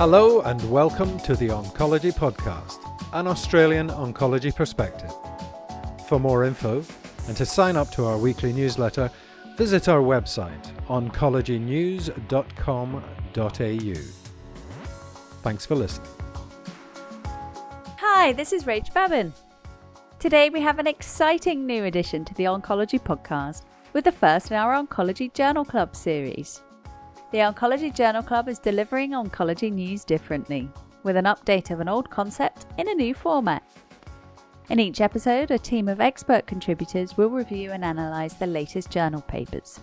Hello and welcome to the Oncology Podcast, an Australian oncology perspective. For more info and to sign up to our weekly newsletter, visit our website oncologynews.com.au. Thanks for listening. Hi, this is Rach Bavin. Today we have an exciting new addition to the Oncology Podcast with the first in our Oncology Journal Club series. The Oncology Journal Club is delivering oncology news differently, with an update of an old concept in a new format. In each episode, a team of expert contributors will review and analyse the latest journal papers.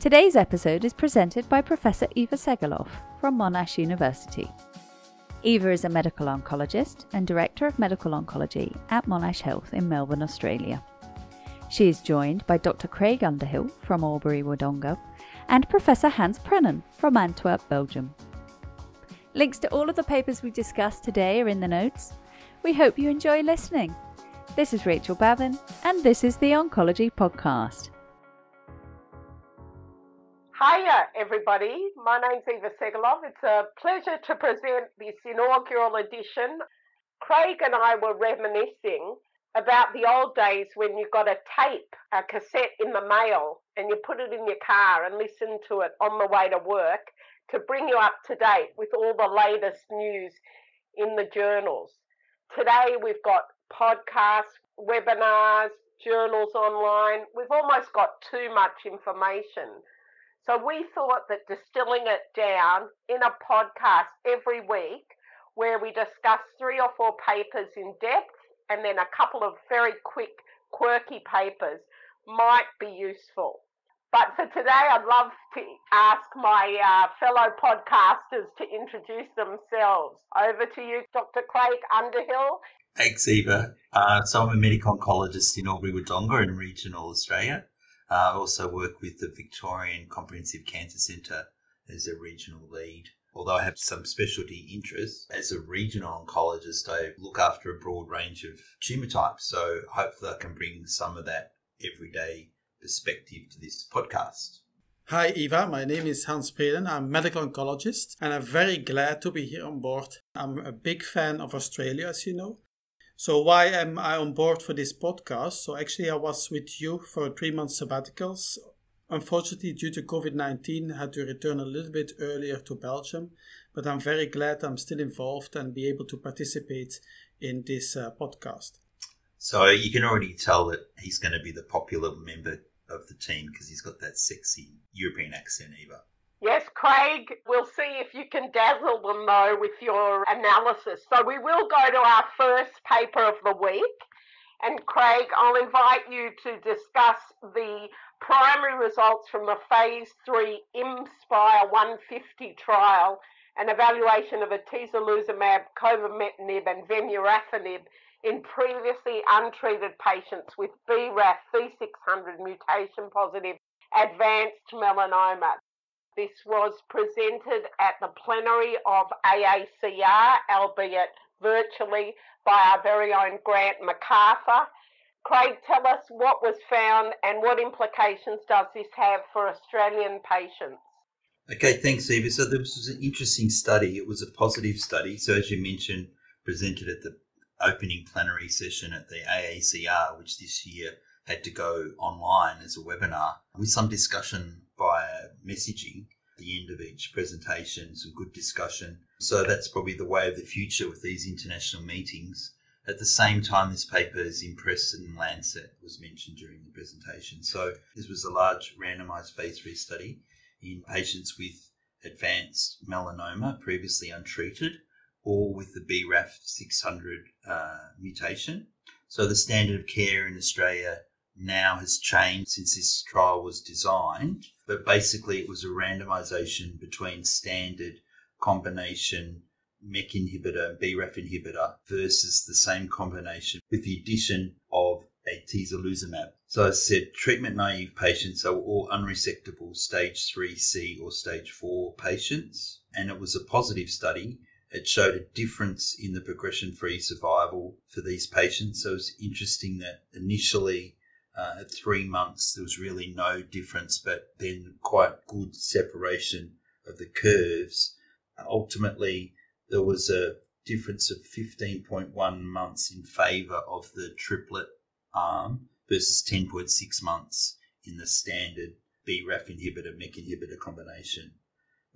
Today's episode is presented by Professor Eva Segelov from Monash University. Eva is a medical oncologist and Director of Medical Oncology at Monash Health in Melbourne, Australia. She is joined by Dr. Craig Underhill from Albury Wodonga and Professor Hans Prenen from Antwerp, Belgium. Links to all of the papers we discussed today are in the notes. We hope you enjoy listening. This is Rachel Bavin, and this is the Oncology Podcast. Hiya, everybody. My name's Eva Segelov. It's a pleasure to present this inaugural edition. Craig and I were reminiscing about the old days when you got a tape, a cassette in the mail, and you put it in your car and listen to it on the way to work to bring you up to date with all the latest news in the journals. Today we've got podcasts, webinars, journals online. We've almost got too much information. So we thought that distilling it down in a podcast every week where we discuss three or four papers in depth and then a couple of very quick, quirky papers might be useful. But for today, I'd love to ask my uh, fellow podcasters to introduce themselves. Over to you, Dr. Craig Underhill. Thanks, Eva. Uh, so I'm a medical oncologist in Albury Wodonga in regional Australia. Uh, I also work with the Victorian Comprehensive Cancer Centre as a regional lead although I have some specialty interests, as a regional oncologist, I look after a broad range of tumour types. So hopefully I can bring some of that everyday perspective to this podcast. Hi Eva, my name is Hans Prenen. I'm a medical oncologist and I'm very glad to be here on board. I'm a big fan of Australia, as you know. So why am I on board for this podcast? So actually I was with you for three month sabbaticals Unfortunately, due to COVID 19, I had to return a little bit earlier to Belgium, but I'm very glad I'm still involved and be able to participate in this uh, podcast. So you can already tell that he's going to be the popular member of the team because he's got that sexy European accent, Eva. Yes, Craig, we'll see if you can dazzle them though with your analysis. So we will go to our first paper of the week. And Craig, I'll invite you to discuss the primary results from the phase 3 IMspire 150 trial an evaluation of atezolizumab, cobimetinib and vemurafenib in previously untreated patients with BRAF V600 mutation positive advanced melanoma. This was presented at the plenary of AACR, albeit virtually, by our very own Grant McArthur. Craig, tell us what was found and what implications does this have for Australian patients? Okay, thanks, Eva. So this was an interesting study. It was a positive study. So as you mentioned, presented at the opening plenary session at the AACR, which this year had to go online as a webinar with some discussion via messaging at the end of each presentation, some good discussion. So that's probably the way of the future with these international meetings. At the same time, this paper is in Press and Lancet was mentioned during the presentation. So this was a large randomized phase three study in patients with advanced melanoma, previously untreated, or with the BRAF 600 uh, mutation. So the standard of care in Australia now has changed since this trial was designed, but basically it was a randomization between standard combination MEK inhibitor and BRAF inhibitor versus the same combination with the addition of atezolizumab. So I said, treatment naive patients are all unresectable stage 3C or stage 4 patients, and it was a positive study. It showed a difference in the progression free survival for these patients. So it's interesting that initially uh, at three months there was really no difference, but then quite good separation of the curves ultimately there was a difference of 15.1 months in favour of the triplet arm versus 10.6 months in the standard BRAF inhibitor MEK inhibitor combination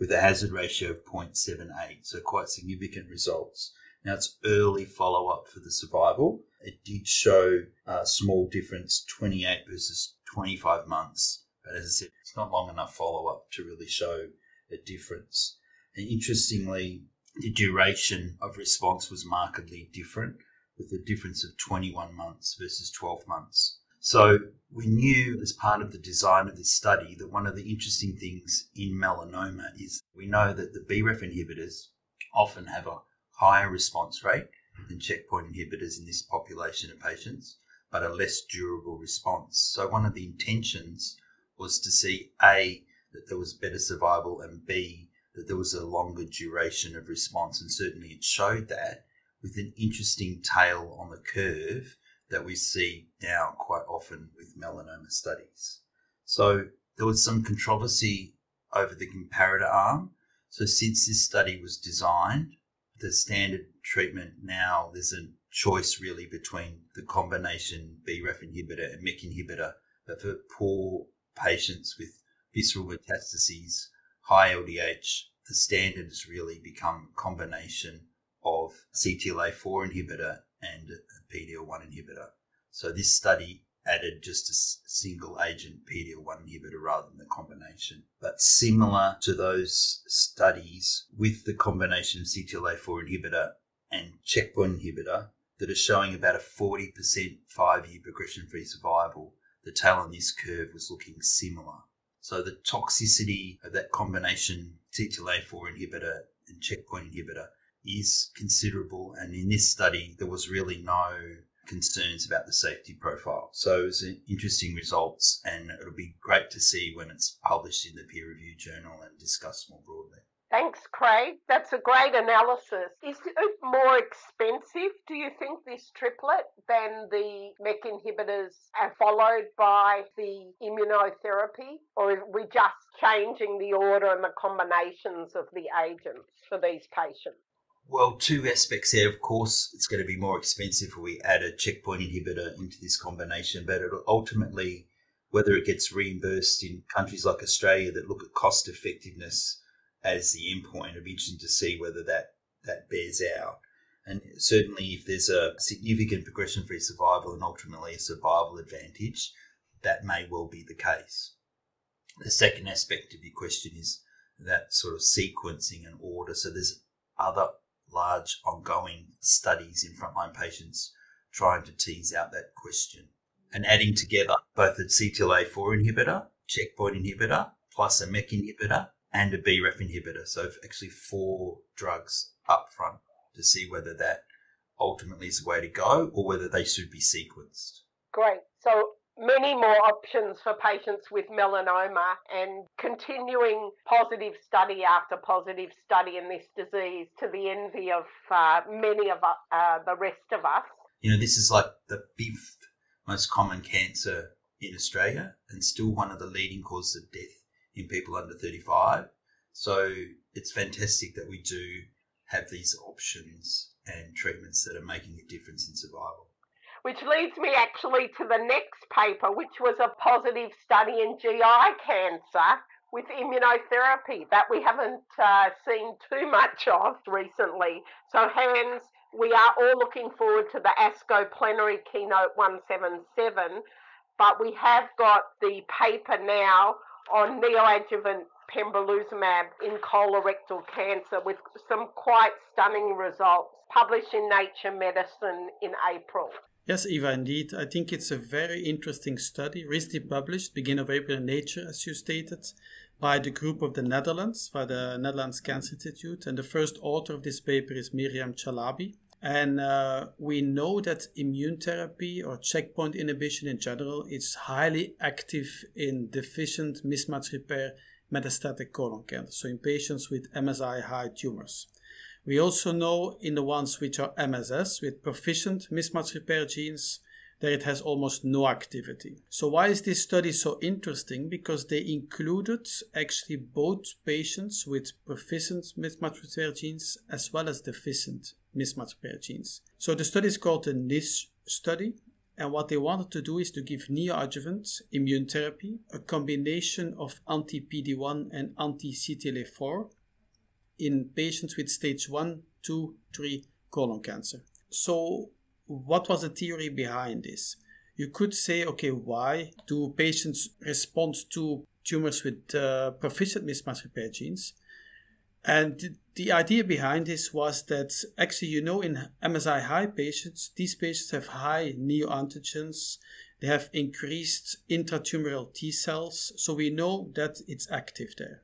with a hazard ratio of 0.78, so quite significant results. Now it's early follow up for the survival. It did show a small difference, 28 versus 25 months, but as I said, it's not long enough follow up to really show a difference. And interestingly, the duration of response was markedly different, with a difference of 21 months versus 12 months. So we knew as part of the design of this study that one of the interesting things in melanoma is we know that the BRAF inhibitors often have a higher response rate than checkpoint inhibitors in this population of patients, but a less durable response. So one of the intentions was to see A, that there was better survival, and B, that there was a longer duration of response. And certainly it showed that with an interesting tail on the curve that we see now quite often with melanoma studies. So there was some controversy over the comparator arm. So since this study was designed, the standard treatment now there's a choice really between the combination BRAF inhibitor and MEK inhibitor. But for poor patients with visceral metastases, high LDH, the standard has really become a combination of CTLA4 inhibitor and a PD-L1 inhibitor. So this study added just a single agent PD-L1 inhibitor rather than the combination. But similar to those studies with the combination of CTLA-4 inhibitor and checkpoint inhibitor that are showing about a 40% five-year progression-free survival, the tail on this curve was looking similar. So the toxicity of that combination CTLA4 inhibitor and checkpoint inhibitor is considerable. And in this study, there was really no concerns about the safety profile. So it was interesting results, and it'll be great to see when it's published in the peer reviewed journal and discussed more broadly. Thanks, Craig. That's a great analysis. Is it more expensive, do you think, this triplet than the MEK inhibitors are followed by the immunotherapy? Or are we just changing the order and the combinations of the agents for these patients? Well, two aspects there. Of course, it's going to be more expensive if we add a checkpoint inhibitor into this combination, but ultimately, whether it gets reimbursed in countries like Australia that look at cost effectiveness as the endpoint, it'll be interesting to see whether that, that bears out. And certainly, if there's a significant progression free survival and ultimately a survival advantage, that may well be the case. The second aspect of your question is that sort of sequencing and order. So there's other large ongoing studies in frontline patients trying to tease out that question and adding together both a CTLA4 inhibitor, checkpoint inhibitor, plus a MEK inhibitor and a BRAF inhibitor. So actually four drugs up front to see whether that ultimately is the way to go or whether they should be sequenced. Great. So many more options for patients with melanoma and continuing positive study after positive study in this disease to the envy of uh, many of uh, the rest of us. You know, this is like the fifth most common cancer in Australia and still one of the leading causes of death in people under 35. So it's fantastic that we do have these options and treatments that are making a difference in survival which leads me actually to the next paper, which was a positive study in GI cancer with immunotherapy that we haven't uh, seen too much of recently. So, Hans, we are all looking forward to the ASCO plenary keynote 177, but we have got the paper now on neoadjuvant pembrolizumab in colorectal cancer with some quite stunning results published in Nature Medicine in April. Yes, Eva, indeed. I think it's a very interesting study, recently published, beginning of April in Nature, as you stated, by the group of the Netherlands, by the Netherlands Cancer Institute. And the first author of this paper is Myriam Chalabi. And uh, we know that immune therapy or checkpoint inhibition in general is highly active in deficient mismatch repair metastatic colon cancer, so in patients with MSI high tumors. We also know in the ones which are MSS with proficient mismatch repair genes that it has almost no activity. So why is this study so interesting? Because they included actually both patients with proficient mismatch repair genes as well as deficient mismatch repair genes. So the study is called the NICHE study. And what they wanted to do is to give neoadjuvant immune therapy, a combination of anti-PD-1 and anti-CTLA-4 in patients with stage 1, 2, 3 colon cancer. So what was the theory behind this? You could say, okay, why do patients respond to tumors with uh, proficient mismatch repair genes? And the, idea behind this was that actually, you know, in MSI high patients, these patients have high neoantigens, they have increased intratumoral T cells, so we know that it's active there.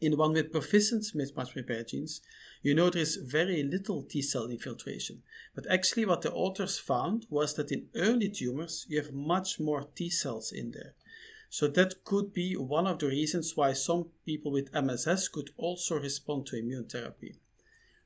In one with proficient mismatch repair genes, you is very little T cell infiltration. But actually, what the authors found was that in early tumors, you have much more T cells in there. So that could be one of the reasons why some people with MSS could also respond to immune therapy.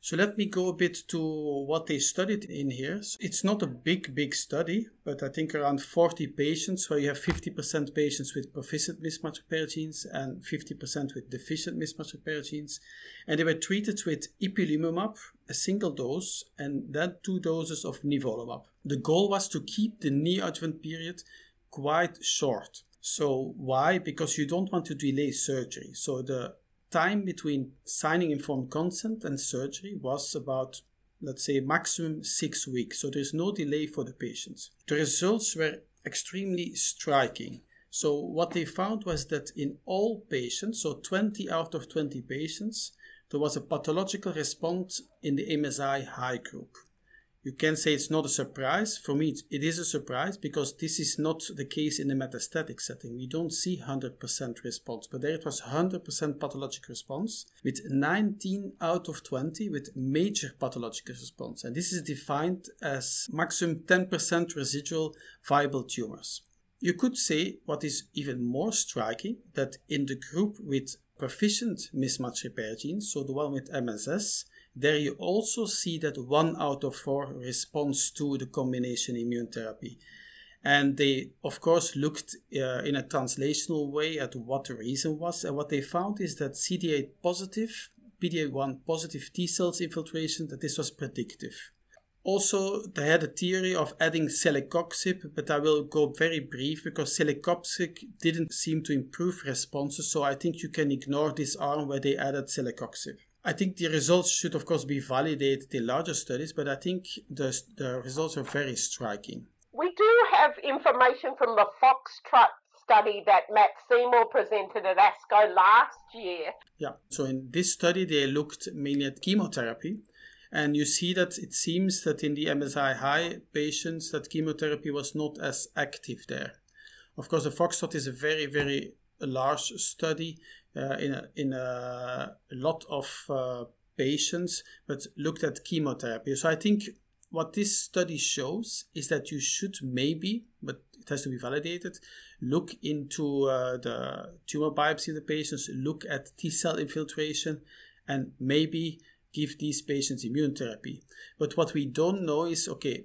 So let me go a bit to what they studied in here. So it's not a big, big study, but I think around 40 patients where you have 50% patients with proficient mismatch repair genes and 50% with deficient mismatch repair genes. And they were treated with ipilimumab, a single dose, and then two doses of nivolumab. The goal was to keep the knee neoadjuvant period quite short. So why? Because you don't want to delay surgery. So the time between signing informed consent and surgery was about, let's say, maximum six weeks. So there's no delay for the patients. The results were extremely striking. So what they found was that in all patients, so 20 out of 20 patients, there was a pathological response in the MSI high group you can say it's not a surprise. For me, it is a surprise because this is not the case in the metastatic setting. We don't see 100% response, but there it was 100% pathologic response with 19 out of 20 with major pathological response. And this is defined as maximum 10% residual viable tumors. You could say what is even more striking that in the group with proficient mismatch repair genes, so the one with MSS, there you also see that one out of four responds to the combination immune therapy. And they, of course, looked uh, in a translational way at what the reason was. And what they found is that CD8 positive, PD1 positive T cells infiltration, that this was predictive. Also, they had a theory of adding celecoxib, but I will go very brief because celecoxib didn't seem to improve responses, so I think you can ignore this arm where they added celecoxib. I think the results should, of course, be validated in larger studies, but I think the, the results are very striking. We do have information from the Foxtrot study that Matt Seymour presented at ASCO last year. Yeah, so in this study, they looked mainly at chemotherapy. And you see that it seems that in the MSI high patients, that chemotherapy was not as active there. Of course, the Foxtrot is a very, very large study in a, in a lot of uh, patients, but looked at chemotherapy. So I think what this study shows is that you should maybe, but it has to be validated, look into uh, the tumor biopsy of the patients, look at T cell infiltration, and maybe give these patients immune therapy. But what we don't know is okay,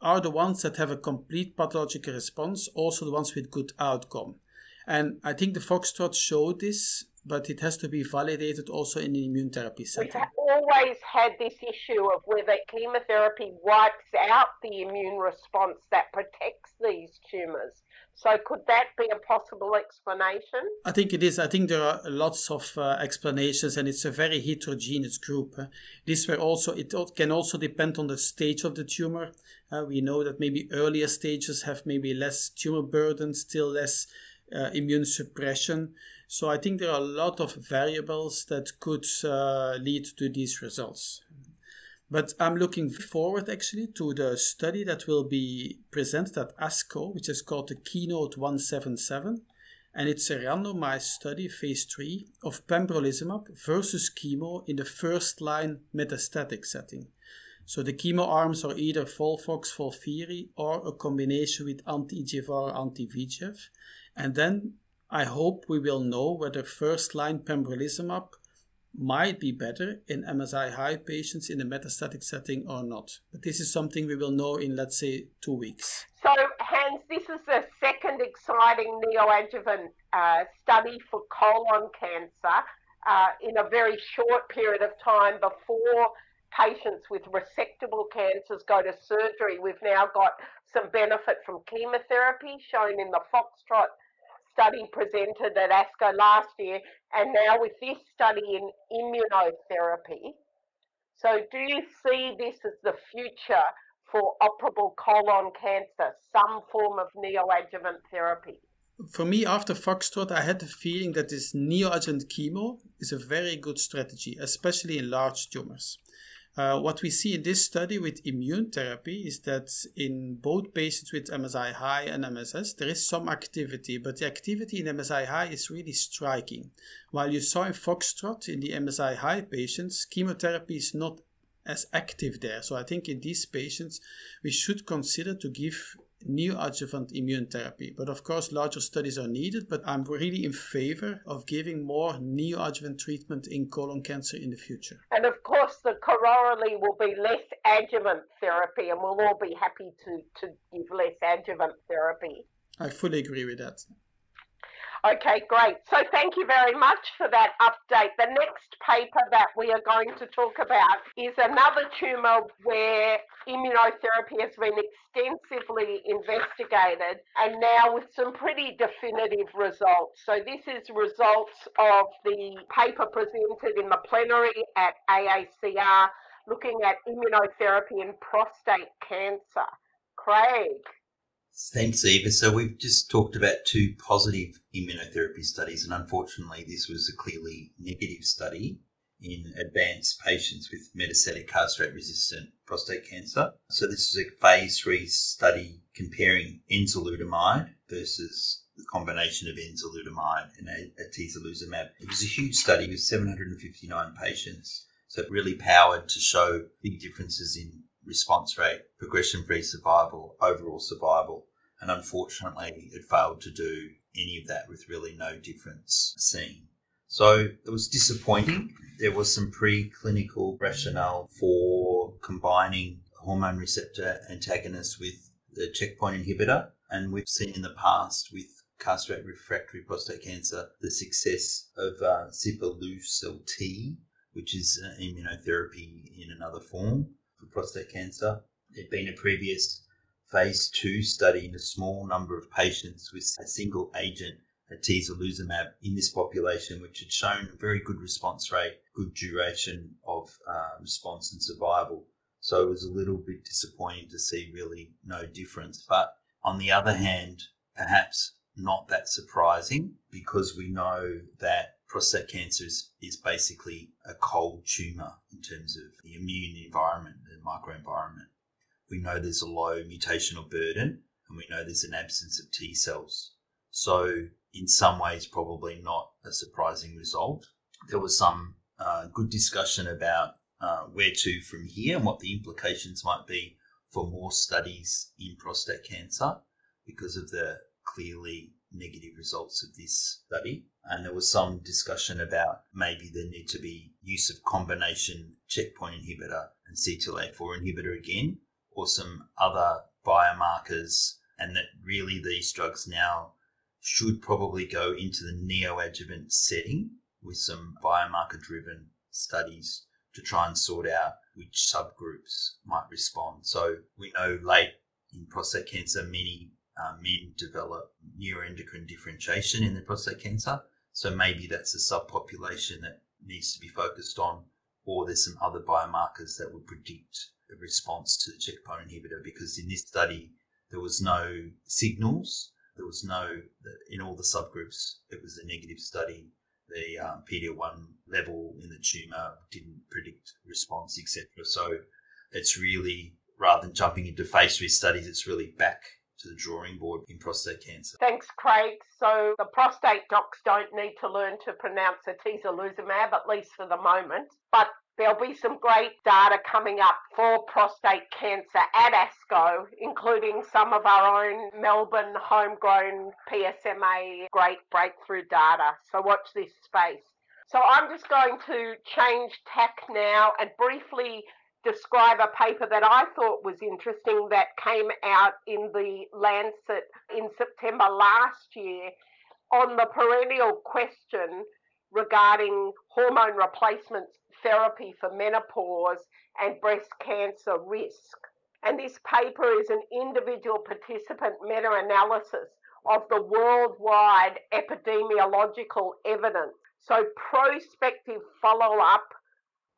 are the ones that have a complete pathological response also the ones with good outcome? And I think the Foxtrot showed this, but it has to be validated also in the immune therapy setting. We've always had this issue of whether chemotherapy wipes out the immune response that protects these tumours. So, could that be a possible explanation? I think it is. I think there are lots of uh, explanations, and it's a very heterogeneous group. This were also it can also depend on the stage of the tumor. Uh, we know that maybe earlier stages have maybe less tumor burden, still less uh, immune suppression. So I think there are a lot of variables that could uh, lead to these results. But I'm looking forward actually to the study that will be presented at ASCO, which is called the Keynote 177. And it's a randomized study, phase 3, of pembrolizumab versus chemo in the first line metastatic setting. So the chemo arms are either Folfox, Folfiri, or a combination with anti-EGFR, anti-VEGF. And then I hope we will know whether first line pembrolizumab might be better in MSI high patients in a metastatic setting or not. But this is something we will know in, let's say, two weeks. So, Hans, this is the second exciting neoadjuvant uh, study for colon cancer uh, in a very short period of time before patients with resectable cancers go to surgery. We've now got some benefit from chemotherapy shown in the Foxtrot study presented at ASCO last year, and now with this study in immunotherapy. So, do you see this as the future for operable colon cancer, some form of neoadjuvant therapy? For me, after Foxtrot, I had the feeling that this neoadjuvant chemo is a very good strategy, especially in large tumors. Uh, what we see in this study with immune therapy is that in both patients with MSI high and MSS, there is some activity, but the activity in MSI high is really striking. While you saw in Foxtrot in the MSI high patients, chemotherapy is not as active there. So I think in these patients, we should consider to give neoadjuvant immune therapy. But of course, larger studies are needed. But I'm really in favor of giving more neoadjuvant treatment in colon cancer in the future. And of course, the corollary will be less adjuvant therapy, and we'll all be happy to, to give less adjuvant therapy. I fully agree with that. Okay, great. So thank you very much for that update. The next paper that we are going to talk about is another tumour where immunotherapy has been extensively investigated and now with some pretty definitive results. So this is results of the paper presented in the plenary at AACR looking at immunotherapy in prostate cancer. Craig. Thanks, Eva. So we've just talked about two positive immunotherapy studies, and unfortunately, this was a clearly negative study in advanced patients with metastatic castrate-resistant prostate cancer. So this is a phase three study comparing enzalutamide versus the combination of enzalutamide and atezolizumab. It was a huge study with 759 patients, so really powered to show big differences in response rate, progression free survival, overall survival. And unfortunately, it failed to do any of that with really no difference seen. So it was disappointing. There was some preclinical rationale for combining hormone receptor antagonists with the checkpoint inhibitor. And we've seen in the past with castrate refractory prostate cancer the success of uh, T, which is immunotherapy in another form for prostate cancer. There'd been a previous phase two study in a small number of patients with a single agent atezolizumab in this population, which had shown a very good response rate, good duration of uh, response and survival. So it was a little bit disappointing to see really no difference. But on the other hand, perhaps not that surprising because we know that prostate cancer is, is basically a cold tumor in terms of the immune environment, the microenvironment. We know there's a low mutational burden and we know there's an absence of T cells. So, in some ways, probably not a surprising result. There was some uh, good discussion about uh, where to from here and what the implications might be for more studies in prostate cancer because of the clearly negative results of this study. And there was some discussion about maybe there need to be use of combination checkpoint inhibitor and CTLA4 inhibitor again, or some other biomarkers, and that really these drugs now should probably go into the neoadjuvant setting with some biomarker driven studies to try and sort out which subgroups might respond. So we know late in prostate cancer, many uh, men develop neuroendocrine differentiation in their prostate cancer. So maybe that's a subpopulation that needs to be focused on, or there's some other biomarkers that would predict a response to the checkpoint inhibitor. Because in this study, there was no signals. There was no in all the subgroups. It was a negative study. The um, PD-L1 level in the tumor didn't predict response, etc. So it's really rather than jumping into phase three studies, it's really back to the drawing board in prostate cancer. Thanks, Craig. So the prostate docs don't need to learn to pronounce atezolizumab, at least for the moment. But There'll be some great data coming up for prostate cancer at ASCO, including some of our own Melbourne homegrown PSMA great breakthrough data. So watch this space. So I'm just going to change tack now and briefly describe a paper that I thought was interesting that came out in the Lancet in September last year on the perennial question regarding hormone replacement therapy for menopause and breast cancer risk. And this paper is an individual participant meta analysis of the worldwide epidemiological evidence. So, prospective follow up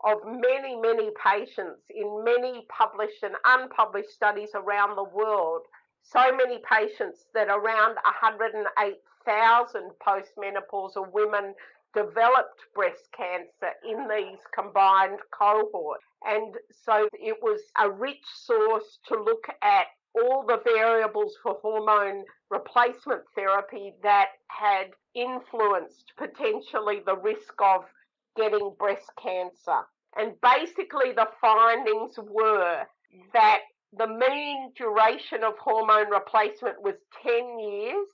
of many, many patients in many published and unpublished studies around the world. So many patients that around 108,000 postmenopausal women developed breast cancer in these combined cohorts. And so it was a rich source to look at all the variables for hormone replacement therapy that had influenced potentially the risk of getting breast cancer. And basically, the findings were that the mean duration of hormone replacement was 10 years,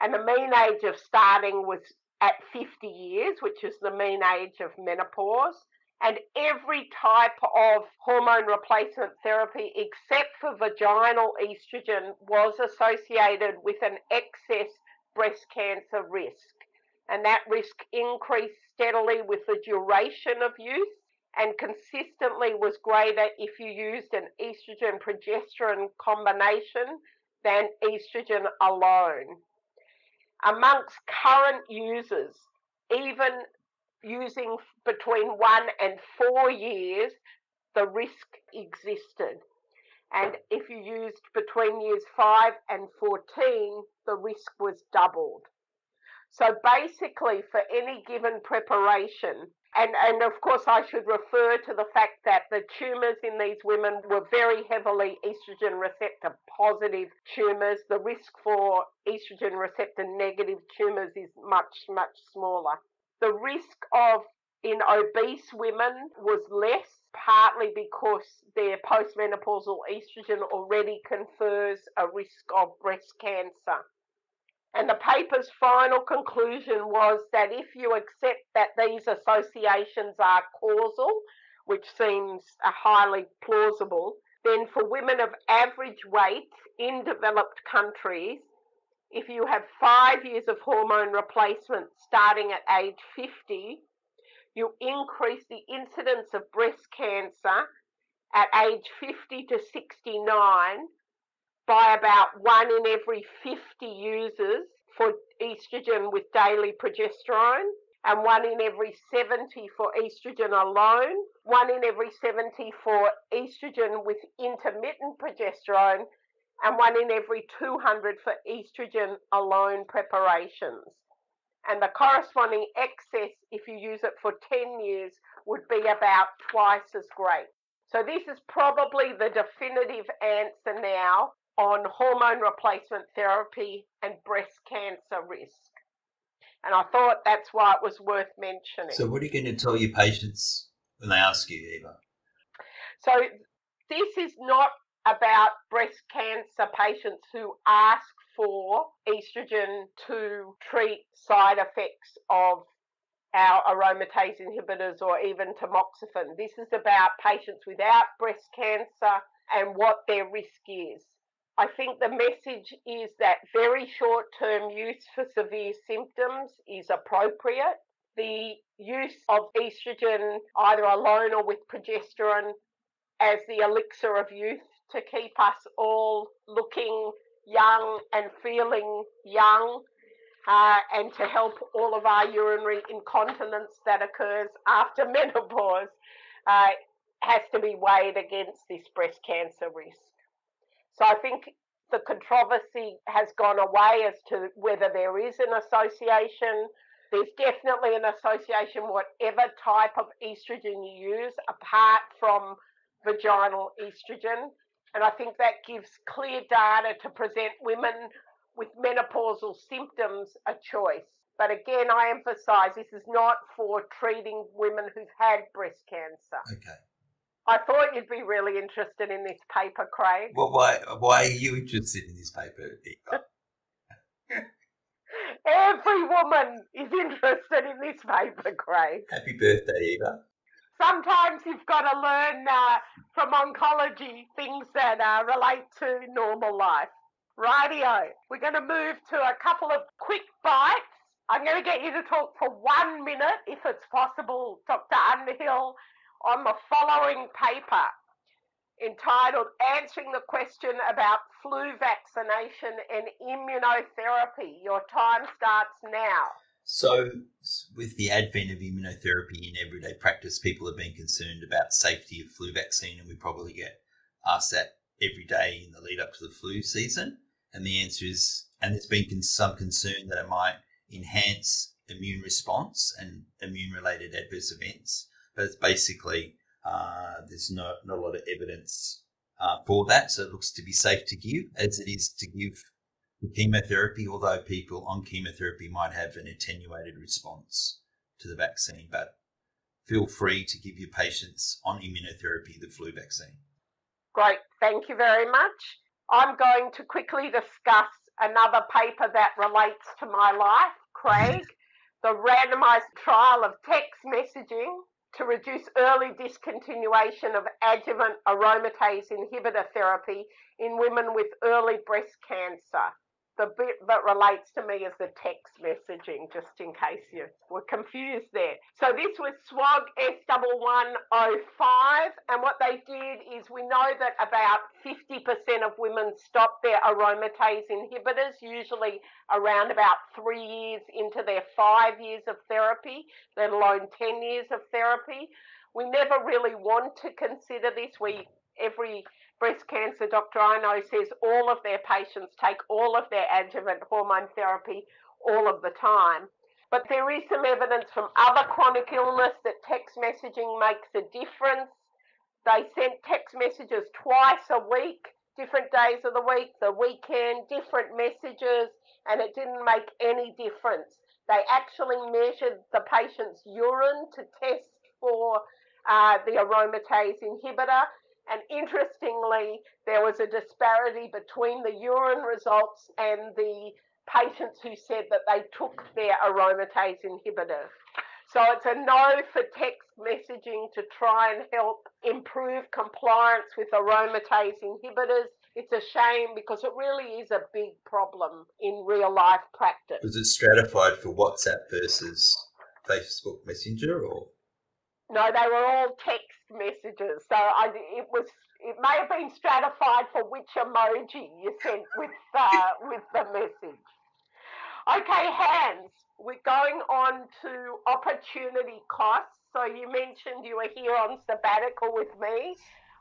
and the mean age of starting was at 50 years, which is the mean age of menopause. And every type of hormone replacement therapy, except for vaginal estrogen, was associated with an excess breast cancer risk. And that risk increased steadily with the duration of use and consistently was greater if you used an estrogen progesterone combination than estrogen alone. Amongst current users, even using between one and four years, the risk existed. And if you used between years 5 and 14, the risk was doubled. So basically, for any given preparation, and, and of course, I should refer to the fact that the tumours in these women were very heavily estrogen receptor positive tumours. The risk for estrogen receptor negative tumours is much, much smaller. The risk of in obese women was less, partly because their postmenopausal estrogen already confers a risk of breast cancer. And the paper's final conclusion was that if you accept that these associations are causal, which seems uh, highly plausible, then for women of average weight in developed countries, if you have five years of hormone replacement starting at age 50, you increase the incidence of breast cancer at age 50 to 69 by about one in every 50 users for estrogen with daily progesterone, and one in every 70 for estrogen alone, one in every 70 for estrogen with intermittent progesterone, and one in every 200 for estrogen alone preparations. And the corresponding excess, if you use it for 10 years, would be about twice as great. So, this is probably the definitive answer now on hormone replacement therapy and breast cancer risk. And I thought that's why it was worth mentioning. So, what are you going to tell your patients when they ask you, Eva? So, this is not about breast cancer patients who ask for estrogen to treat side effects of our aromatase inhibitors or even tamoxifen. This is about patients without breast cancer and what their risk is. I think the message is that very short term use for severe symptoms is appropriate. The use of estrogen, either alone or with progesterone, as the elixir of youth to keep us all looking young and feeling young, uh, and to help all of our urinary incontinence that occurs after menopause, uh, has to be weighed against this breast cancer risk. So I think the controversy has gone away as to whether there is an association. There's definitely an association, whatever type of estrogen you use, apart from vaginal estrogen. And I think that gives clear data to present women with menopausal symptoms a choice. But again, I emphasize this is not for treating women who've had breast cancer. Okay. I thought you'd be really interested in this paper, Craig. Well, why why are you interested in this paper? Every woman is interested in this paper, Craig. Happy birthday, Eva. Sometimes you've got to learn uh, from oncology things that uh, relate to normal life. Rightio. We're going to move to a couple of quick bites. I'm going to get you to talk for one minute, if it's possible, Dr. Underhill, on the following paper entitled Answering the Question About Flu Vaccination and Immunotherapy. Your time starts now. So, with the advent of immunotherapy in everyday practice, people have been concerned about safety of flu vaccine, and we probably get asked that every day in the lead up to the flu season. And the answer is, and there's been some concern that it might enhance immune response and immune related adverse events. But it's basically uh, there's not, not a lot of evidence uh, for that, so it looks to be safe to give, as it is to give chemotherapy, although people on chemotherapy might have an attenuated response to the vaccine. But feel free to give your patients on immunotherapy the flu vaccine. Great, thank you very much. I'm going to quickly discuss another paper that relates to my life, Craig, the randomized trial of text messaging to reduce early discontinuation of adjuvant aromatase inhibitor therapy in women with early breast cancer. The bit that relates to me is the text messaging, just in case you were confused there. So this was SWOG S1105, and what they did is we know that about 50% of women stop their aromatase inhibitors, usually around about three years into their five years of therapy, let alone 10 years of therapy. We never really want to consider this. We every breast cancer doctor I know says all of their patients take all of their adjuvant hormone therapy all of the time. But there is some evidence from other chronic illness that text messaging makes a difference. They sent text messages twice a week, different days of the week, the weekend, different messages, and it didn't make any difference. They actually measured the patient's urine to test for uh, the aromatase inhibitor, and interestingly, there was a disparity between the urine results and the patients who said that they took their aromatase inhibitor. So it's a no for text messaging to try and help improve compliance with aromatase inhibitors. It's a shame because it really is a big problem in real life practice. Was it stratified for WhatsApp versus Facebook Messenger or? No, they were all text messages. So I, it was it may have been stratified for which emoji you sent with uh, with the message. Okay, Hans. we're going on to opportunity costs. So you mentioned you were here on sabbatical with me.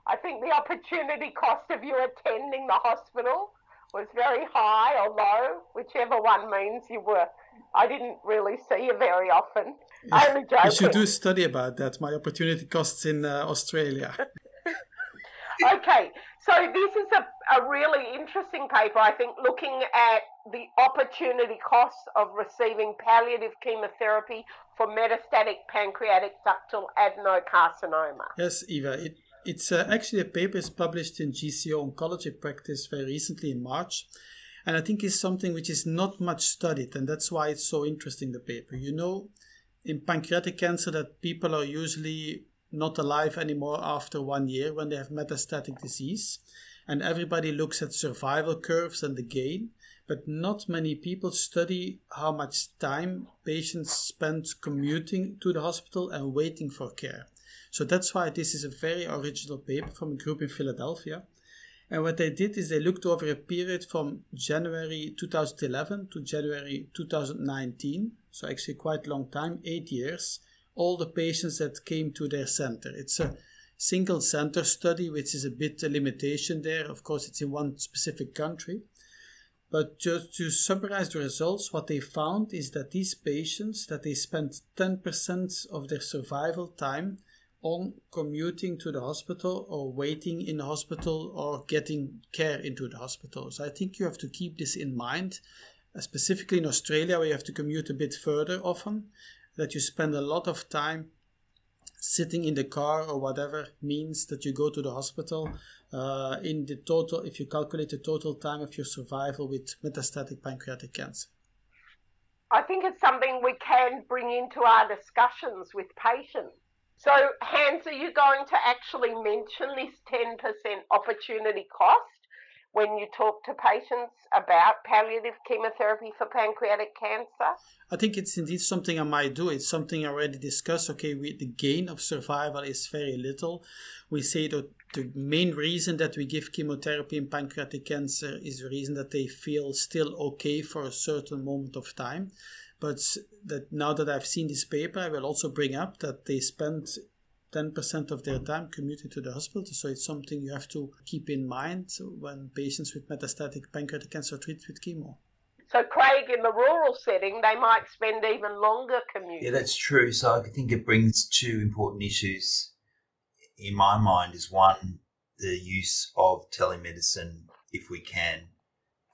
I think the opportunity cost of you attending the hospital was very high or low, whichever one means you were. I didn't really see you very often. Yeah, you should do a study about that. My opportunity costs in uh, Australia. okay, so this is a, a really interesting paper, I think, looking at the opportunity costs of receiving palliative chemotherapy for metastatic pancreatic ductal adenocarcinoma. Yes, Eva. It, it's uh, actually a paper is published in JCO Oncology Practice very recently in March. And I think it's something which is not much studied, and that's why it's so interesting, the paper. You know, in pancreatic cancer, that people are usually not alive anymore after one year when they have metastatic disease. And everybody looks at survival curves and the gain, but not many people study how much time patients spend commuting to the hospital and waiting for care. So that's why this is a very original paper from a group in Philadelphia. And what they did is they looked over a period from January 2011 to January 2019, so actually quite a long time, eight years, all the patients that came to their center. It's a single center study, which is a bit a limitation there. Of course, it's in one specific country. But just to summarize the results, what they found is that these patients, that they spent 10% of their survival time on commuting to the hospital or waiting in the hospital or getting care into the hospital. So I think you have to keep this in mind, uh, specifically in Australia where you have to commute a bit further often, that you spend a lot of time sitting in the car or whatever means that you go to the hospital uh, in the total if you calculate the total time of your survival with metastatic pancreatic cancer I think it's something we can bring into our discussions with patients. So, Hans, are you going to actually mention this 10% opportunity cost when you talk to patients about palliative chemotherapy for pancreatic cancer? I think it's indeed something I might do. It's something I already discussed. Okay, we, the gain of survival is very little. We say that the main reason that we give chemotherapy in pancreatic cancer is the reason that they feel still okay for a certain moment of time. But that now that I've seen this paper, I will also bring up that they spend 10% of their time commuting to the hospital. So it's something you have to keep in mind when patients with metastatic pancreatic cancer treat with chemo. So, Craig, in the rural setting, they might spend even longer commuting. Yeah, that's true. So, I think it brings two important issues in my mind. Is one, the use of telemedicine, if we can,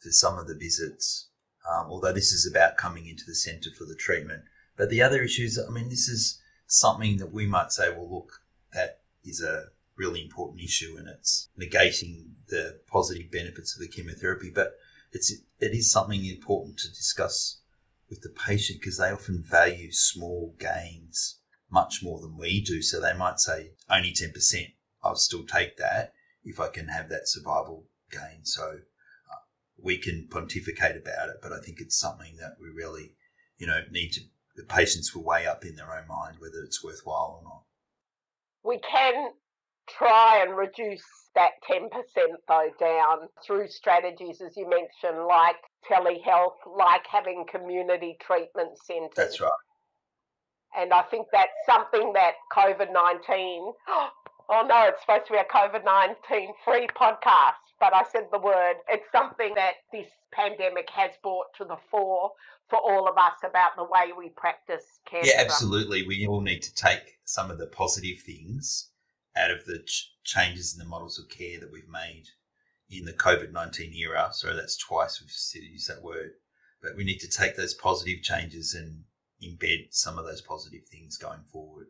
for some of the visits, um, although this is about coming into the centre for the treatment. But the other issues, I mean, this is something that we might say, well, look, that is a really important issue and it's negating the positive benefits of the chemotherapy. But it's it is something important to discuss with the patient because they often value small gains much more than we do. So they might say only ten percent. I'll still take that if I can have that survival gain. So we can pontificate about it, but I think it's something that we really, you know, need to the patients will weigh up in their own mind whether it's worthwhile or not. We can try and reduce that 10% though down through strategies, as you mentioned, like telehealth, like having community treatment centres. That's right. And I think that's something that COVID 19, oh no, it's supposed to be a COVID 19 free podcast, but I said the word. It's something that this pandemic has brought to the fore for all of us about the way we practice care. Yeah, absolutely. We all need to take some of the positive things out of the ch- changes in the models of care that we've made in the COVID 19 era. So that's twice we've used that word. But we need to take those positive changes and embed some of those positive things going forward.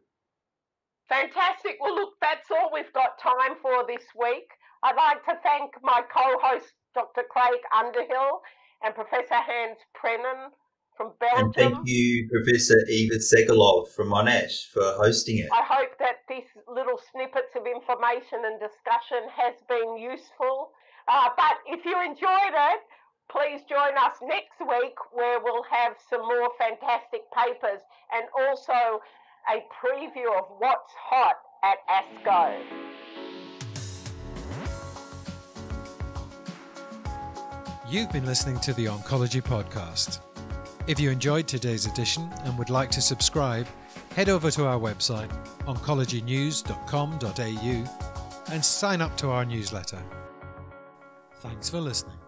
Fantastic. Well, look, that's all we've got time for this week. I'd like to thank my co host, Dr. Craig Underhill, and Professor Hans Prenen from Belgium. And thank you, Professor Eva Segelov from Monash, for hosting it. I hope that these little snippets of information and discussion has been useful. Uh, but if you enjoyed it, please join us next week where we'll have some more fantastic papers and also a preview of what's hot at ASCO. You've been listening to the Oncology Podcast. If you enjoyed today's edition and would like to subscribe, head over to our website, oncologynews.com.au, and sign up to our newsletter. Thanks for listening.